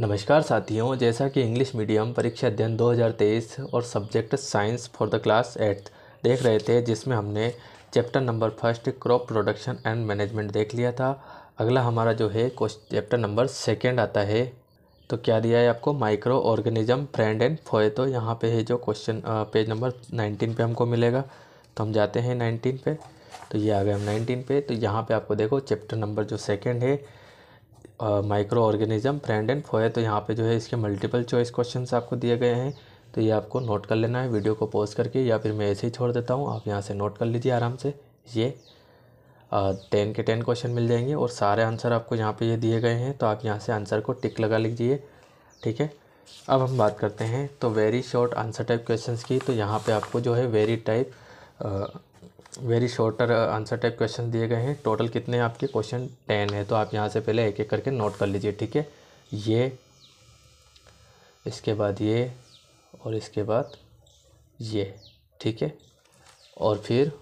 नमस्कार साथियों, जैसा कि इंग्लिश मीडियम परीक्षा अध्ययन 2023 और subject science for the class eighth देख रहे थे, जिसमें हमने chapter number first crop production and management देख लिया था। अगला हमारा जो है चैप्टर नंबर सेकेंड आता है। तो क्या दिया है आपको? Microorganism friend and foe. तो यहाँ पे है जो क्वेश्चन पेज नंबर नाइनटीन पे हमको मिलेगा। तो हम जाते हैं नाइनटीन पे। तो ये आ गए हम नाइनटीन पे। तो यहाँ पे आपको देखो, चैप्टर नंबर जो सेकेंड है micro organism friend and foe तो यहाँ पे जो है इसके मल्टीपल चॉइस क्वेश्चन आपको दिए गए हैं। तो ये आपको नोट कर लेना है वीडियो को पॉज करके, या फिर मैं ऐसे ही छोड़ देता हूँ, आप यहाँ से नोट कर लीजिए आराम से। ये टेन के टेन क्वेश्चन मिल जाएँगे और सारे आंसर आपको यहाँ पे ये दिए गए हैं तो आप यहाँ से आंसर को टिक लगा लीजिए, ठीक है? अब हम बात करते हैं तो very short answer type questions की तो यहाँ पे आपको जो है very type very shorter answer type question दिए गए हैं। टोटल कितने आपके क्वेश्चन टेन है? तो आप यहाँ से पहले एक एक करके नोट कर लीजिए, ठीक है? ये, इसके बाद ये और इसके बाद ये, ठीक है? और फिर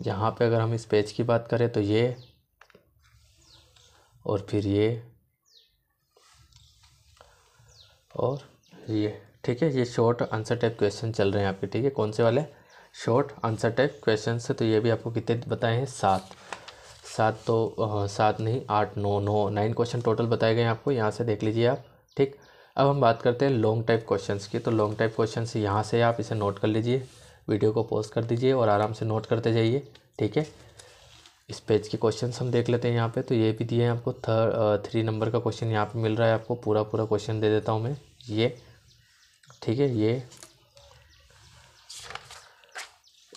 यहाँ पे अगर हम इस पेज की बात करें तो ये और फिर ये और ये, ठीक है? ये शॉर्ट आंसर टाइप क्वेश्चन चल रहे हैं आपके, ठीक है? कौन से वाले? शॉर्ट आंसर टाइप क्वेश्चन से तो ये भी आपको कितने बताए हैं? सात। सात तो सात नहीं, आठ, नौ नौ, नाइन क्वेश्चन टोटल बताए गए आपको। यहाँ से देख लीजिए आप, ठीक? अब हम बात करते हैं लॉन्ग टाइप क्वेश्चंस की। तो लॉन्ग टाइप क्वेश्चन यहाँ से आप इसे नोट कर लीजिए वीडियो को पोस्ट कर दीजिए और आराम से नोट करते जाइए, ठीक है? इस पेज के क्वेश्चन हम देख लेते हैं यहाँ पे। तो ये भी दिए हैं आपको थर्ड थ्री नंबर का क्वेश्चन यहाँ पे मिल रहा है आपको। पूरा पूरा क्वेश्चन दे देता हूँ मैं। ये, ठीक है? ये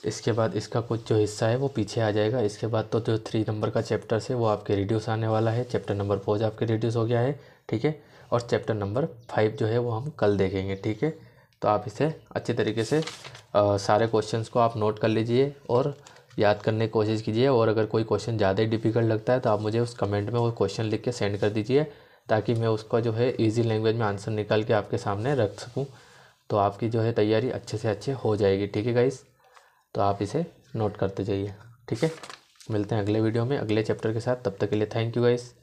इसके बाद इसका कुछ जो हिस्सा है वो पीछे आ जाएगा। इसके बाद तो जो थ्री नंबर का चैप्टर है वो आपके रिड्यूस आने वाला है। चैप्टर नंबर फोर आपके रिड्यूस हो गया है ठीक है? और चैप्टर नंबर फाइव जो है वो हम कल देखेंगे ठीक है? तो आप इसे अच्छे तरीके से आ, सारे क्वेश्चंस को आप नोट कर लीजिए और याद करने की कोशिश कीजिए। और अगर कोई क्वेश्चन ज़्यादा ही डिफ़िकल्ट लगता है तो आप मुझे उस कमेंट में वो क्वेश्चन लिख के सेंड कर दीजिए ताकि मैं उसका जो है ईजी लैंग्वेज में आंसर निकाल के आपके सामने रख सकूँ। तो आपकी जो है तैयारी अच्छे से अच्छे हो जाएगी ठीक है गाइस तो आप इसे नोट करते जाइए। ठीक है? मिलते हैं अगले वीडियो में, अगले चैप्टर के साथ। तब तक के लिए थैंक यू गाइस